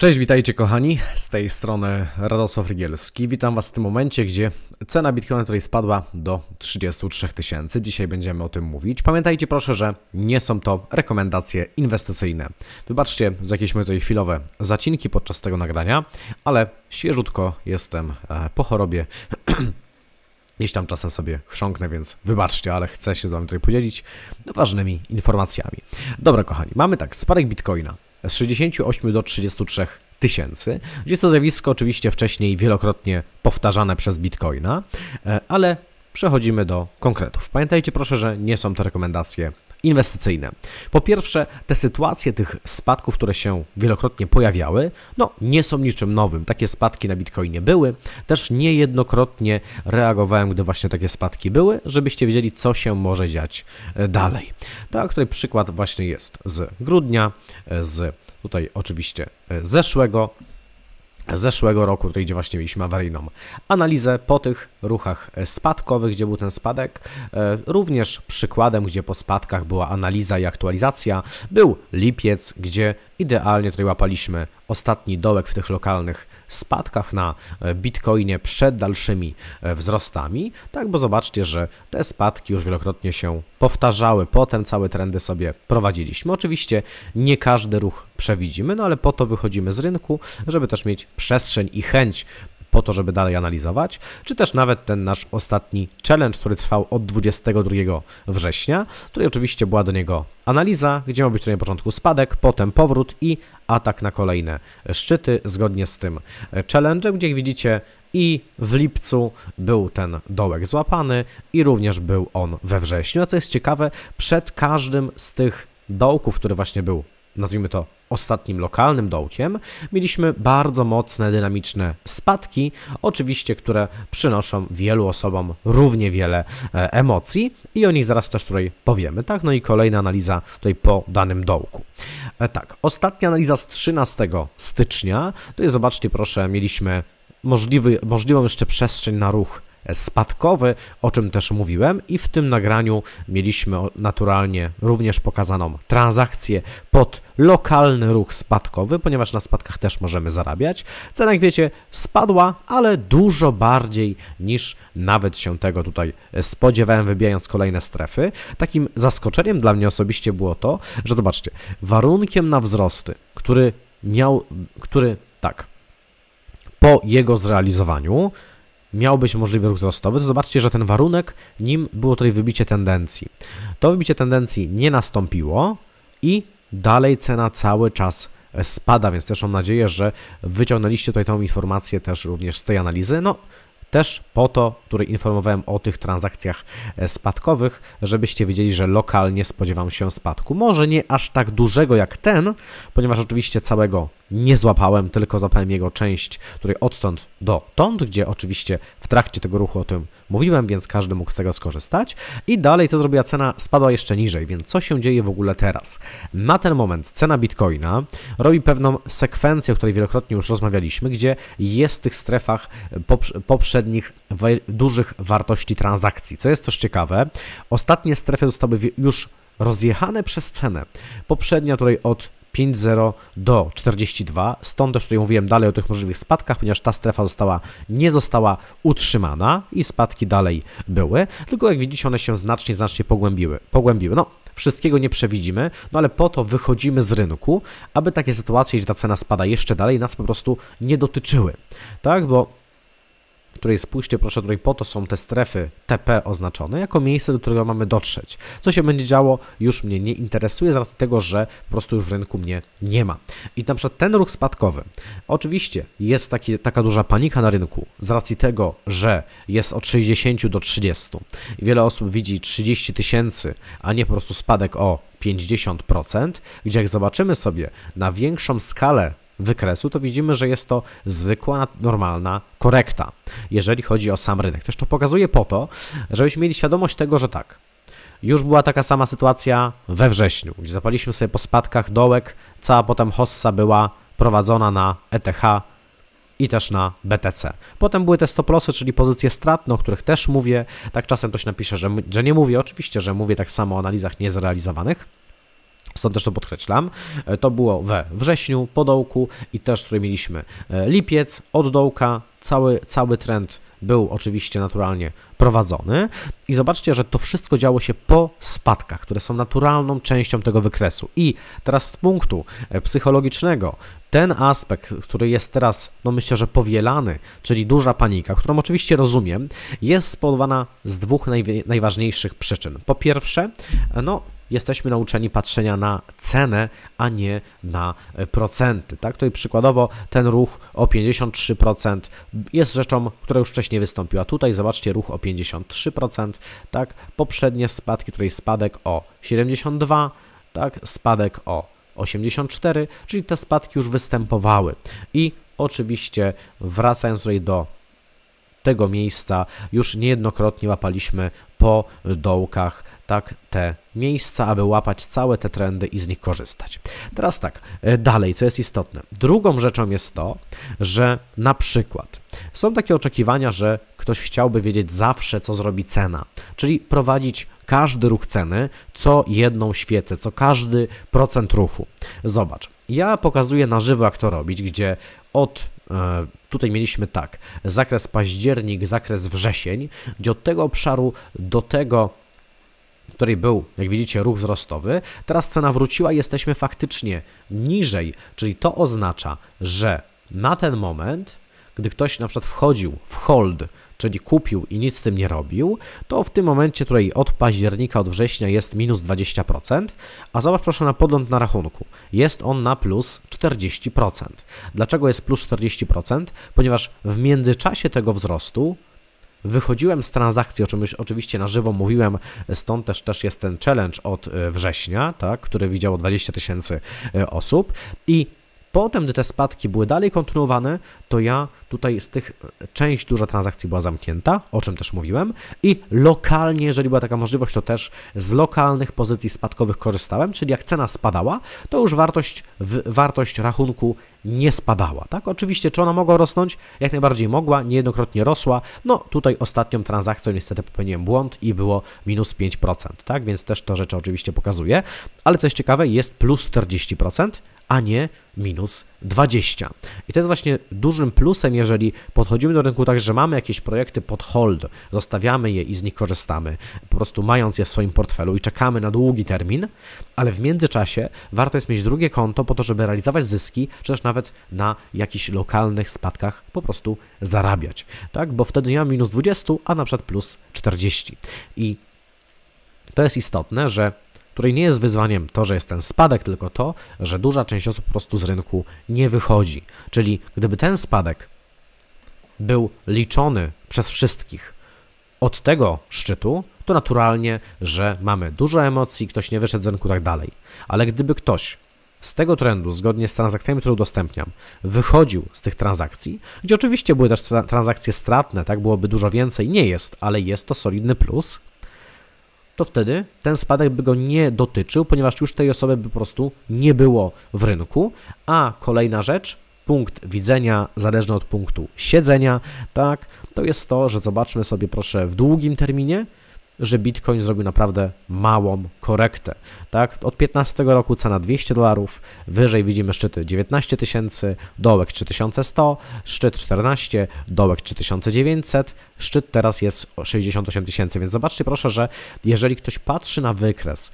Cześć, witajcie kochani, z tej strony Radosław Rygielski. Witam Was w tym momencie, gdzie cena Bitcoina tutaj spadła do 33 tysięcy. Dzisiaj będziemy o tym mówić. Pamiętajcie proszę, że nie są to rekomendacje inwestycyjne. Wybaczcie za jakieś tutaj chwilowe zacinki podczas tego nagrania, ale świeżutko jestem e, po chorobie. Gdzieś tam czasem sobie chrząknę, więc wybaczcie, ale chcę się z Wami tutaj podzielić ważnymi informacjami. Dobra kochani, mamy tak, spadek Bitcoina z 68 do 33 tysięcy. Jest to zjawisko oczywiście wcześniej wielokrotnie powtarzane przez Bitcoina, e, ale przechodzimy do konkretów. Pamiętajcie proszę, że nie są to rekomendacje inwestycyjne. Po pierwsze, te sytuacje tych spadków, które się wielokrotnie pojawiały, no nie są niczym nowym. Takie spadki na Bitcoinie były. Też niejednokrotnie reagowałem, gdy właśnie takie spadki były, żebyście wiedzieli, co się może dziać e, dalej. Tak, tutaj przykład właśnie jest z grudnia, e, z tutaj oczywiście e, zeszłego zeszłego roku, tutaj gdzie właśnie mieliśmy awaryjną analizę po tych ruchach spadkowych, gdzie był ten spadek. E, również przykładem, gdzie po spadkach była analiza i aktualizacja, był lipiec, gdzie idealnie tutaj łapaliśmy ostatni dołek w tych lokalnych spadkach na e, Bitcoinie przed dalszymi e, wzrostami. Tak, bo zobaczcie, że te spadki już wielokrotnie się powtarzały, potem całe trendy sobie prowadziliśmy. Oczywiście nie każdy ruch przewidzimy, no ale po to wychodzimy z rynku, żeby też mieć przestrzeń i chęć po to, żeby dalej analizować, czy też nawet ten nasz ostatni challenge, który trwał od 22 września, tutaj oczywiście była do niego analiza, gdzie ma być tutaj na początku spadek, potem powrót i atak na kolejne szczyty, zgodnie z tym challenge'em, gdzie jak widzicie i w lipcu był ten dołek złapany i również był on we wrześniu, a co jest ciekawe, przed każdym z tych dołków, który właśnie był nazwijmy to ostatnim lokalnym dołkiem, mieliśmy bardzo mocne, dynamiczne spadki, oczywiście, które przynoszą wielu osobom równie wiele e, emocji i o nich zaraz też tutaj powiemy, tak? No i kolejna analiza tutaj po danym dołku. E, tak, ostatnia analiza z 13 stycznia, tutaj zobaczcie proszę, mieliśmy możliwy, możliwą jeszcze przestrzeń na ruch spadkowy, o czym też mówiłem i w tym nagraniu mieliśmy naturalnie również pokazaną transakcję pod lokalny ruch spadkowy, ponieważ na spadkach też możemy zarabiać. Cena, jak wiecie, spadła, ale dużo bardziej niż nawet się tego tutaj spodziewałem, wybijając kolejne strefy. Takim zaskoczeniem dla mnie osobiście było to, że zobaczcie, warunkiem na wzrosty, który miał, który tak, po jego zrealizowaniu miał być możliwy ruch wzrostowy, to zobaczcie, że ten warunek, nim było tutaj wybicie tendencji. To wybicie tendencji nie nastąpiło i dalej cena cały czas spada, więc też mam nadzieję, że wyciągnęliście tutaj tą informację też również z tej analizy. No, też po to, który informowałem o tych transakcjach e, spadkowych, żebyście wiedzieli, że lokalnie spodziewam się spadku. Może nie aż tak dużego jak ten, ponieważ oczywiście całego nie złapałem, tylko złapałem jego część, której odtąd dotąd, gdzie oczywiście w trakcie tego ruchu o tym mówiłem, więc każdy mógł z tego skorzystać. I dalej, co zrobiła cena, spadła jeszcze niżej, więc co się dzieje w ogóle teraz? Na ten moment cena Bitcoina robi pewną sekwencję, o której wielokrotnie już rozmawialiśmy, gdzie jest w tych strefach poprzednich dużych wartości transakcji. Co jest też ciekawe, ostatnie strefy zostały już rozjechane przez cenę. Poprzednia tutaj od 5,0 do 42. Stąd też tutaj mówiłem dalej o tych możliwych spadkach, ponieważ ta strefa została, nie została utrzymana i spadki dalej były, tylko jak widzicie one się znacznie, znacznie pogłębiły. pogłębiły. No, wszystkiego nie przewidzimy, no ale po to wychodzimy z rynku, aby takie sytuacje, gdzie ta cena spada jeszcze dalej, nas po prostu nie dotyczyły. Tak, bo której spójrzcie proszę, tutaj po to są te strefy TP oznaczone, jako miejsce, do którego mamy dotrzeć. Co się będzie działo, już mnie nie interesuje, z racji tego, że po prostu już w rynku mnie nie ma. I na przykład ten ruch spadkowy, oczywiście jest taki, taka duża panika na rynku, z racji tego, że jest od 60 do 30. I wiele osób widzi 30 tysięcy, a nie po prostu spadek o 50%, gdzie jak zobaczymy sobie na większą skalę wykresu, to widzimy, że jest to zwykła, normalna korekta, jeżeli chodzi o sam rynek. Też to pokazuje po to, żebyśmy mieli świadomość tego, że tak, już była taka sama sytuacja we wrześniu, gdzie zapaliśmy sobie po spadkach dołek, cała potem hossa była prowadzona na ETH i też na BTC. Potem były te stoplosy, czyli pozycje stratne, o których też mówię. Tak czasem ktoś napisze, że, że nie mówię. Oczywiście, że mówię tak samo o analizach niezrealizowanych. Stąd też to podkreślam. E, to było we wrześniu, po dołku i też tutaj mieliśmy e, lipiec, od dołka, cały, cały trend był oczywiście naturalnie prowadzony i zobaczcie, że to wszystko działo się po spadkach, które są naturalną częścią tego wykresu. I teraz z punktu e, psychologicznego ten aspekt, który jest teraz, no myślę, że powielany, czyli duża panika, którą oczywiście rozumiem, jest spowodowana z dwóch najważniejszych przyczyn. Po pierwsze, no jesteśmy nauczeni patrzenia na cenę, a nie na e, procenty. Tak? Tutaj przykładowo ten ruch o 53% jest rzeczą, która już wcześniej wystąpiła. Tutaj zobaczcie ruch o 53%, tak? Poprzednie spadki, tutaj spadek o 72, tak? Spadek o 84, czyli te spadki już występowały. I oczywiście wracając tutaj do tego miejsca już niejednokrotnie łapaliśmy po dołkach tak te miejsca, aby łapać całe te trendy i z nich korzystać. Teraz tak, e, dalej, co jest istotne. Drugą rzeczą jest to, że na przykład są takie oczekiwania, że ktoś chciałby wiedzieć zawsze, co zrobi cena, czyli prowadzić każdy ruch ceny, co jedną świecę, co każdy procent ruchu. Zobacz, ja pokazuję na żywo, jak to robić, gdzie od e, tutaj mieliśmy tak, zakres październik, zakres wrzesień, gdzie od tego obszaru do tego której był, jak widzicie, ruch wzrostowy. Teraz cena wróciła i jesteśmy faktycznie niżej, czyli to oznacza, że na ten moment, gdy ktoś na przykład wchodził w hold, czyli kupił i nic z tym nie robił, to w tym momencie tutaj od października, od września jest minus 20%, a zobacz proszę na podgląd na rachunku. Jest on na plus 40%. Dlaczego jest plus 40%? Ponieważ w międzyczasie tego wzrostu Wychodziłem z transakcji, o czym już oczywiście na żywo mówiłem, stąd też, też jest ten challenge od e, września, tak, który widziało 20 tysięcy e, osób i Potem, gdy te spadki były dalej kontynuowane, to ja tutaj z tych część duża transakcji była zamknięta, o czym też mówiłem, i lokalnie, jeżeli była taka możliwość, to też z lokalnych pozycji spadkowych korzystałem, czyli jak cena spadała, to już wartość, wartość rachunku nie spadała, tak? Oczywiście, czy ona mogła rosnąć? Jak najbardziej mogła, niejednokrotnie rosła. No, tutaj ostatnią transakcją niestety popełniłem błąd i było minus 5%, tak? Więc też to rzeczy oczywiście pokazuje, ale co jest ciekawe, jest plus 40%, a nie minus 20. I to jest właśnie dużym plusem, jeżeli podchodzimy do rynku tak, że mamy jakieś projekty pod hold, zostawiamy je i z nich korzystamy, po prostu mając je w swoim portfelu i czekamy na długi termin, ale w międzyczasie warto jest mieć drugie konto po to, żeby realizować zyski, czy też nawet na jakichś lokalnych spadkach po prostu zarabiać, tak? Bo wtedy nie mam minus 20, a na przykład plus 40. I to jest istotne, że której nie jest wyzwaniem to, że jest ten spadek, tylko to, że duża część osób po prostu z rynku nie wychodzi. Czyli gdyby ten spadek był liczony przez wszystkich od tego szczytu, to naturalnie, że mamy dużo emocji, ktoś nie wyszedł z rynku tak dalej. Ale gdyby ktoś z tego trendu, zgodnie z transakcjami, które udostępniam, wychodził z tych transakcji, gdzie oczywiście były też transakcje stratne, tak byłoby dużo więcej, nie jest, ale jest to solidny plus, to wtedy ten spadek by go nie dotyczył, ponieważ już tej osoby by po prostu nie było w rynku. A kolejna rzecz, punkt widzenia zależny od punktu siedzenia, tak, to jest to, że zobaczmy sobie proszę w długim terminie, że Bitcoin zrobił naprawdę małą korektę. Tak? Od 15 roku cena 200 dolarów, wyżej widzimy szczyty 19 tysięcy, dołek 3100, szczyt 14, dołek 3900, szczyt teraz jest 68 tysięcy, więc zobaczcie proszę, że jeżeli ktoś patrzy na wykres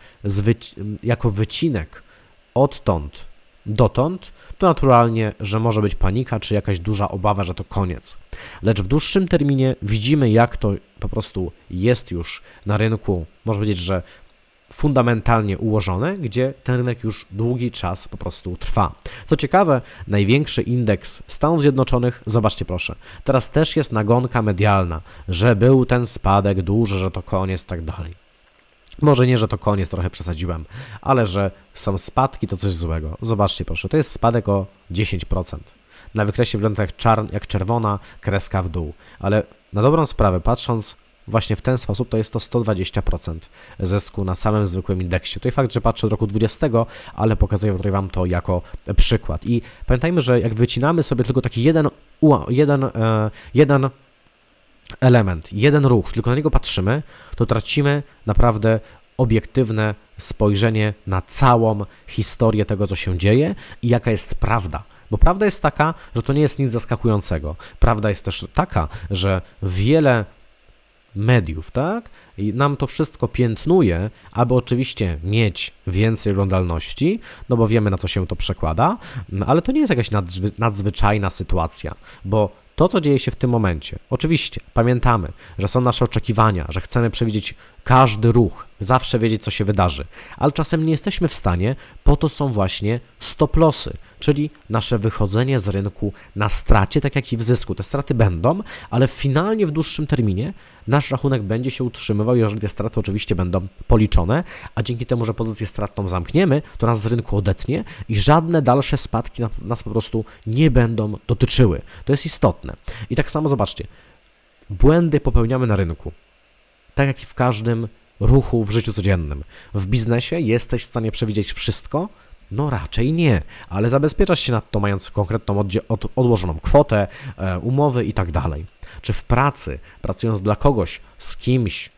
jako wycinek odtąd dotąd, to naturalnie, że może być panika czy jakaś duża obawa, że to koniec. Lecz w dłuższym terminie widzimy, jak to po prostu jest już na rynku, można powiedzieć, że fundamentalnie ułożone, gdzie ten rynek już długi czas po prostu trwa. Co ciekawe, największy indeks Stanów Zjednoczonych, zobaczcie proszę, teraz też jest nagonka medialna, że był ten spadek duży, że to koniec, tak dalej. Może nie, że to koniec, trochę przesadziłem, ale że są spadki, to coś złego. Zobaczcie proszę, to jest spadek o 10%. Na wykresie wygląda jak, czarn, jak czerwona kreska w dół, ale na dobrą sprawę, patrząc właśnie w ten sposób, to jest to 120% zysku na samym zwykłym indeksie. Tutaj fakt, że patrzę od roku 20, ale pokazuję tutaj Wam to jako przykład. I pamiętajmy, że jak wycinamy sobie tylko taki jeden, jeden, e, jeden element, jeden ruch, tylko na niego patrzymy, to tracimy naprawdę obiektywne spojrzenie na całą historię tego, co się dzieje i jaka jest prawda. Bo prawda jest taka, że to nie jest nic zaskakującego. Prawda jest też taka, że wiele mediów, tak? I nam to wszystko piętnuje, aby oczywiście mieć więcej oglądalności, no bo wiemy na co się to przekłada, no ale to nie jest jakaś nadzwy nadzwyczajna sytuacja, bo to, co dzieje się w tym momencie, oczywiście pamiętamy, że są nasze oczekiwania, że chcemy przewidzieć każdy ruch, zawsze wiedzieć, co się wydarzy, ale czasem nie jesteśmy w stanie, po to są właśnie stop lossy, czyli nasze wychodzenie z rynku na stracie, tak jak i w zysku. Te straty będą, ale finalnie w dłuższym terminie nasz rachunek będzie się utrzymywał, jeżeli te straty oczywiście będą policzone, a dzięki temu, że pozycję stratną zamkniemy, to nas z rynku odetnie i żadne dalsze spadki nas po prostu nie będą dotyczyły. To jest istotne. I tak samo zobaczcie, błędy popełniamy na rynku. Tak jak i w każdym ruchu w życiu codziennym. W biznesie jesteś w stanie przewidzieć wszystko, no raczej nie, ale zabezpieczasz się nad to, mając konkretną od, odłożoną kwotę, e, umowy i tak. Czy w pracy, pracując dla kogoś, z kimś,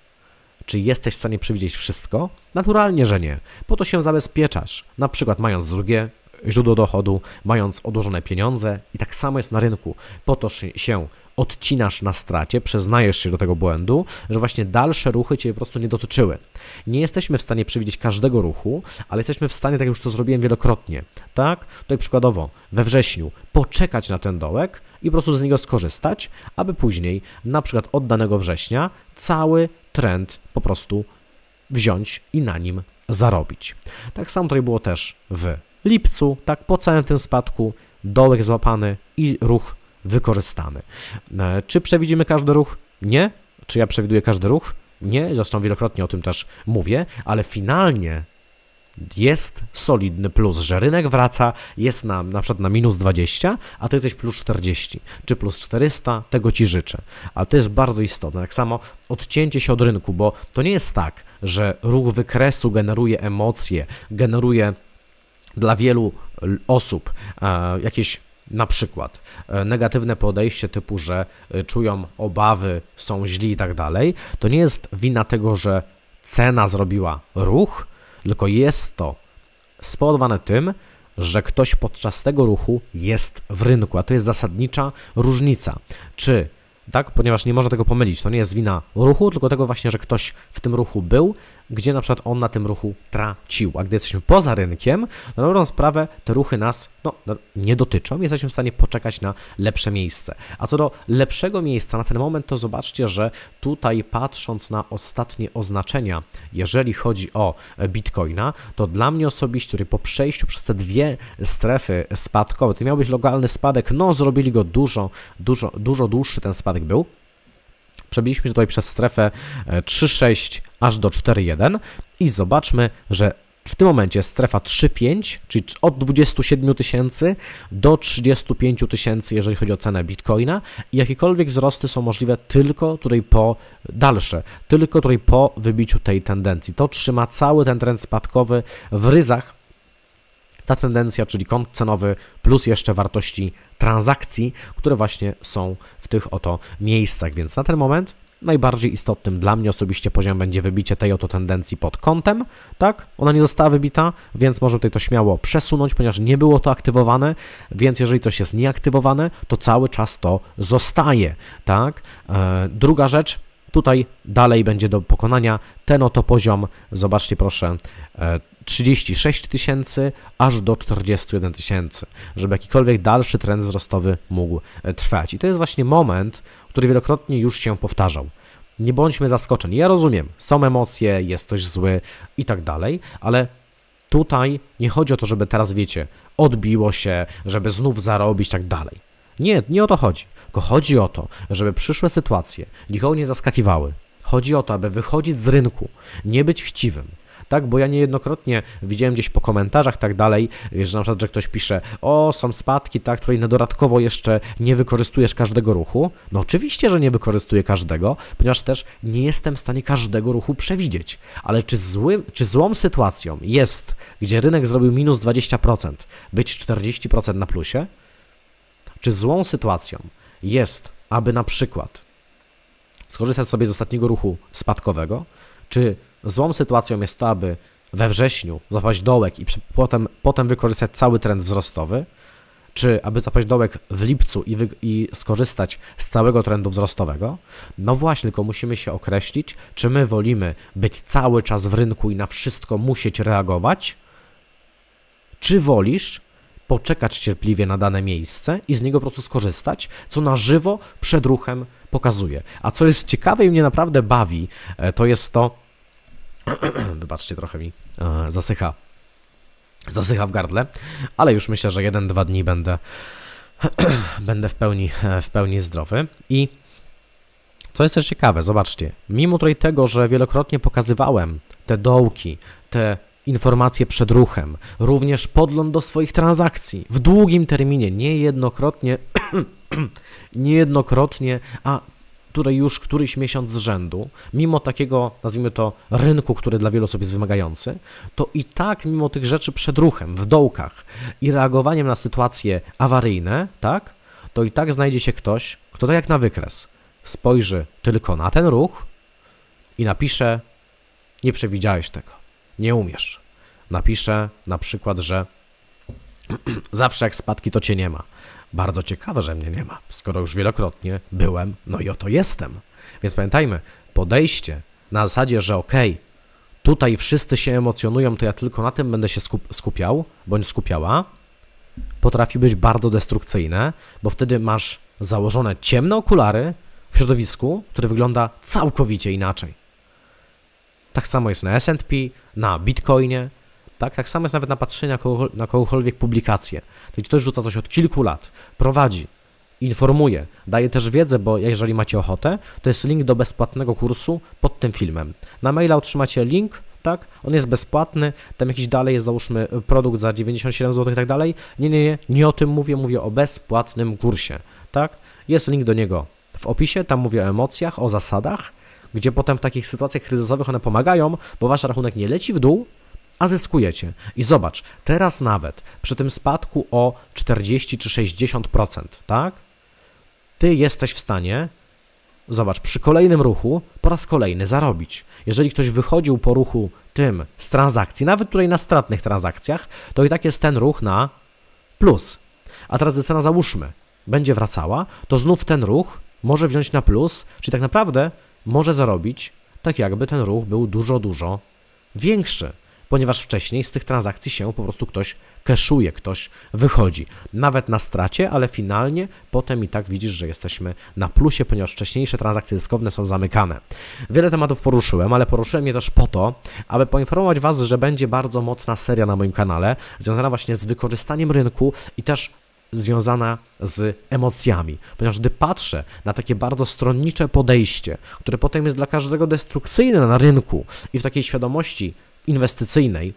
czy jesteś w stanie przewidzieć wszystko? Naturalnie, że nie. Po to się zabezpieczasz, na przykład mając drugie źródło dochodu, mając odłożone pieniądze i tak samo jest na rynku. Po to się odcinasz na stracie, przyznajesz się do tego błędu, że właśnie dalsze ruchy Cię po prostu nie dotyczyły. Nie jesteśmy w stanie przewidzieć każdego ruchu, ale jesteśmy w stanie, tak jak już to zrobiłem wielokrotnie, tak? Tutaj przykładowo we wrześniu poczekać na ten dołek i po prostu z niego skorzystać, aby później, na przykład od danego września, cały trend po prostu wziąć i na nim zarobić. Tak samo tutaj było też w lipcu, tak po całym tym spadku, dołek złapany i ruch wykorzystany. E, czy przewidzimy każdy ruch? Nie. Czy ja przewiduję każdy ruch? Nie, zresztą wielokrotnie o tym też mówię, ale finalnie jest solidny plus, że rynek wraca, jest na, na przykład na minus 20, a ty jesteś plus 40, czy plus 400, tego ci życzę. Ale to jest bardzo istotne. Tak samo odcięcie się od rynku, bo to nie jest tak, że ruch wykresu generuje emocje, generuje dla wielu osób e, jakieś na przykład e, negatywne podejście typu, że e, czują obawy, są źli i tak dalej, to nie jest wina tego, że cena zrobiła ruch, tylko jest to spowodowane tym, że ktoś podczas tego ruchu jest w rynku, a to jest zasadnicza różnica. Czy tak? Ponieważ nie można tego pomylić. To nie jest wina ruchu, tylko tego właśnie, że ktoś w tym ruchu był, gdzie na przykład on na tym ruchu tracił. A gdy jesteśmy poza rynkiem, na dobrą sprawę te ruchy nas no, no, nie dotyczą, jesteśmy w stanie poczekać na lepsze miejsce. A co do lepszego miejsca na ten moment, to zobaczcie, że tutaj patrząc na ostatnie oznaczenia, jeżeli chodzi o Bitcoina, to dla mnie osobiście, który po przejściu przez te dwie strefy spadkowe, to miał być lokalny spadek, no zrobili go dużo, dużo, dużo dłuższy ten spadek był. Przebiliśmy się tutaj przez strefę 3,6 e, aż do 4,1 i zobaczmy, że w tym momencie strefa 3,5, czyli od 27 tysięcy do 35 tysięcy, jeżeli chodzi o cenę bitcoina i jakiekolwiek wzrosty są możliwe tylko tutaj po dalsze, tylko tutaj po wybiciu tej tendencji. To trzyma cały ten trend spadkowy w ryzach ta tendencja, czyli kąt cenowy plus jeszcze wartości transakcji, które właśnie są w tych oto miejscach. Więc na ten moment najbardziej istotnym dla mnie osobiście poziom będzie wybicie tej oto tendencji pod kątem, tak? Ona nie została wybita, więc może tutaj to śmiało przesunąć, ponieważ nie było to aktywowane, więc jeżeli coś jest nieaktywowane, to cały czas to zostaje, tak? E, druga rzecz, tutaj dalej będzie do pokonania ten oto poziom, zobaczcie proszę, e, 36 tysięcy aż do 41 tysięcy, żeby jakikolwiek dalszy trend wzrostowy mógł e, trwać. I to jest właśnie moment, który wielokrotnie już się powtarzał. Nie bądźmy zaskoczeni. Ja rozumiem, są emocje, jest ktoś zły i tak dalej, ale tutaj nie chodzi o to, żeby teraz, wiecie, odbiło się, żeby znów zarobić i tak dalej. Nie, nie o to chodzi. Tylko chodzi o to, żeby przyszłe sytuacje nikogo nie zaskakiwały. Chodzi o to, aby wychodzić z rynku, nie być chciwym, tak? Bo ja niejednokrotnie widziałem gdzieś po komentarzach tak dalej, że na przykład, że ktoś pisze, o, są spadki, tak, której na dodatkowo jeszcze nie wykorzystujesz każdego ruchu. No oczywiście, że nie wykorzystuję każdego, ponieważ też nie jestem w stanie każdego ruchu przewidzieć. Ale czy, złym, czy złą sytuacją jest, gdzie rynek zrobił minus 20%, być 40% na plusie? Czy złą sytuacją jest, aby na przykład skorzystać sobie z ostatniego ruchu spadkowego, czy złą sytuacją jest to, aby we wrześniu złapać dołek i potem, potem wykorzystać cały trend wzrostowy, czy aby zapaść dołek w lipcu i, wy, i skorzystać z całego trendu wzrostowego? No właśnie, tylko musimy się określić, czy my wolimy być cały czas w rynku i na wszystko musieć reagować, czy wolisz poczekać cierpliwie na dane miejsce i z niego po prostu skorzystać, co na żywo przed ruchem pokazuje. A co jest ciekawe i mnie naprawdę bawi, e, to jest to, wybaczcie, trochę mi e, zasycha zasycha w gardle, ale już myślę, że jeden, dwa dni będę, będę w pełni, w pełni zdrowy. I co jest też ciekawe, zobaczcie, mimo tutaj tego, że wielokrotnie pokazywałem te dołki, te informacje przed ruchem, również podgląd do swoich transakcji. W długim terminie, niejednokrotnie, niejednokrotnie, a które już któryś miesiąc z rzędu, mimo takiego, nazwijmy to, rynku, który dla wielu osób jest wymagający, to i tak, mimo tych rzeczy przed ruchem, w dołkach i reagowaniem na sytuacje awaryjne, tak, to i tak znajdzie się ktoś, kto tak jak na wykres spojrzy tylko na ten ruch i napisze: Nie przewidziałeś tego, nie umiesz. Napisze na przykład, że zawsze jak spadki to cię nie ma. Bardzo ciekawe, że mnie nie ma, skoro już wielokrotnie byłem, no i oto jestem. Więc pamiętajmy, podejście na zasadzie, że okej, okay, tutaj wszyscy się emocjonują, to ja tylko na tym będę się skup skupiał, bądź skupiała, potrafi być bardzo destrukcyjne, bo wtedy masz założone ciemne okulary w środowisku, które wygląda całkowicie inaczej. Tak samo jest na S&P, na Bitcoinie, tak, tak samo jest nawet na patrzenie na, na kogokolwiek publikację. To ktoś rzuca coś od kilku lat, prowadzi, informuje, daje też wiedzę, bo jeżeli macie ochotę, to jest link do bezpłatnego kursu pod tym filmem. Na maila otrzymacie link, tak? On jest bezpłatny, tam jakiś dalej jest załóżmy produkt za 97 zł i tak dalej. Nie, nie, nie, nie o tym mówię, mówię o bezpłatnym kursie, tak? Jest link do niego w opisie, tam mówię o emocjach, o zasadach, gdzie potem w takich sytuacjach kryzysowych one pomagają, bo wasz rachunek nie leci w dół, a zyskujecie. I zobacz, teraz nawet przy tym spadku o 40 czy 60%, tak? Ty jesteś w stanie, zobacz, przy kolejnym ruchu po raz kolejny zarobić. Jeżeli ktoś wychodził po ruchu tym z transakcji, nawet tutaj na stratnych transakcjach, to i tak jest ten ruch na plus. A teraz gdy cena załóżmy będzie wracała, to znów ten ruch może wziąć na plus, czyli tak naprawdę może zarobić tak jakby ten ruch był dużo, dużo większy ponieważ wcześniej z tych transakcji się po prostu ktoś keszuje, ktoś wychodzi. Nawet na stracie, ale finalnie potem i tak widzisz, że jesteśmy na plusie, ponieważ wcześniejsze transakcje zyskowne są zamykane. Wiele tematów poruszyłem, ale poruszyłem je też po to, aby poinformować Was, że będzie bardzo mocna seria na moim kanale, związana właśnie z wykorzystaniem rynku i też związana z emocjami. Ponieważ gdy patrzę na takie bardzo stronnicze podejście, które potem jest dla każdego destrukcyjne na rynku i w takiej świadomości inwestycyjnej,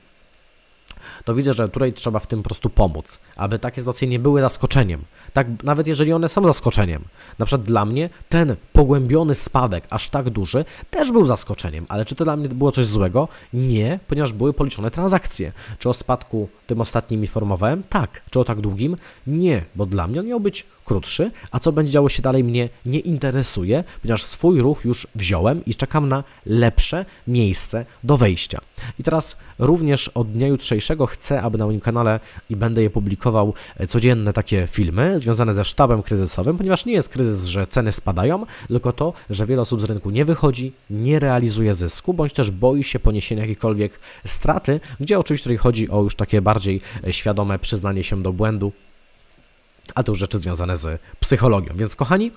to widzę, że tutaj trzeba w tym po prostu pomóc, aby takie sytuacje nie były zaskoczeniem. Tak, nawet jeżeli one są zaskoczeniem. Na przykład dla mnie ten pogłębiony spadek, aż tak duży, też był zaskoczeniem, ale czy to dla mnie było coś złego? Nie, ponieważ były policzone transakcje. Czy o spadku tym ostatnim informowałem? Tak. Czy o tak długim? Nie, bo dla mnie on miał być krótszy, a co będzie działo się dalej mnie nie interesuje, ponieważ swój ruch już wziąłem i czekam na lepsze miejsce do wejścia. I teraz również od dnia jutrzejszego chcę, aby na moim kanale i będę je publikował e, codzienne takie filmy związane ze sztabem kryzysowym, ponieważ nie jest kryzys, że ceny spadają, tylko to, że wiele osób z rynku nie wychodzi, nie realizuje zysku, bądź też boi się poniesienia jakiejkolwiek straty, gdzie oczywiście tutaj chodzi o już takie bardziej e, świadome przyznanie się do błędu, a to już rzeczy związane z psychologią. Więc kochani,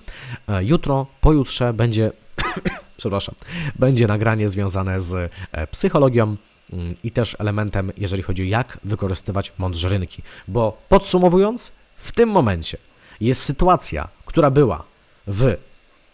e, jutro, pojutrze będzie, przepraszam, będzie nagranie związane z e, psychologią mm, i też elementem, jeżeli chodzi o jak wykorzystywać mądrze rynki. Bo podsumowując, w tym momencie jest sytuacja, która była w,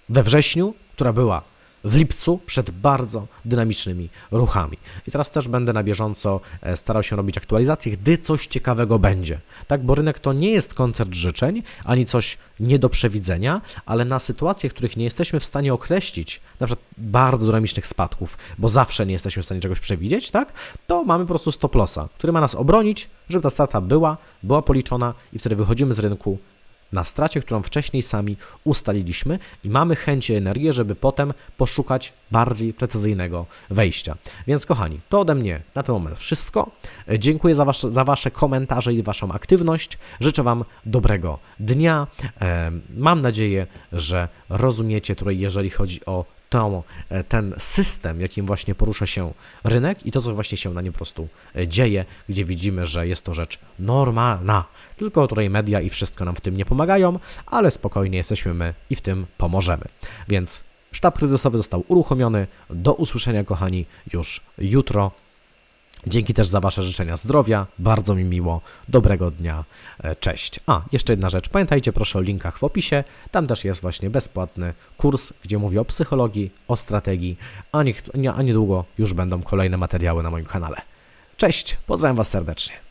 we wrześniu, która była w lipcu przed bardzo dynamicznymi ruchami. I teraz też będę na bieżąco e, starał się robić aktualizacje, gdy coś ciekawego będzie. Tak, bo rynek to nie jest koncert życzeń, ani coś nie do przewidzenia, ale na sytuacje, w których nie jesteśmy w stanie określić, na przykład bardzo dynamicznych spadków, bo zawsze nie jesteśmy w stanie czegoś przewidzieć, tak, to mamy po prostu stop lossa, który ma nas obronić, żeby ta strata była, była policzona i wtedy wychodzimy z rynku na stracie, którą wcześniej sami ustaliliśmy i mamy chęć i energię, żeby potem poszukać bardziej precyzyjnego wejścia. Więc kochani, to ode mnie na ten moment wszystko. Dziękuję za wasze, za wasze komentarze i Waszą aktywność. Życzę Wam dobrego dnia. Mam nadzieję, że rozumiecie tutaj, jeżeli chodzi o e, ten system, jakim właśnie porusza się rynek i to, co właśnie się na nim po prostu e, dzieje, gdzie widzimy, że jest to rzecz normalna. Tylko tutaj media i wszystko nam w tym nie pomagają, ale spokojnie jesteśmy my i w tym pomożemy. Więc sztab kryzysowy został uruchomiony. Do usłyszenia, kochani, już jutro. Dzięki też za Wasze życzenia zdrowia, bardzo mi miło, dobrego dnia, e, cześć. A, jeszcze jedna rzecz, pamiętajcie proszę o linkach w opisie, tam też jest właśnie bezpłatny kurs, gdzie mówię o psychologii, o strategii, a, niech, a niedługo już będą kolejne materiały na moim kanale. Cześć, pozdrawiam Was serdecznie.